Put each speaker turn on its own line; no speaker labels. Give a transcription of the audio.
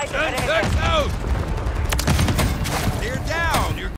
Send
Turn
Dex out!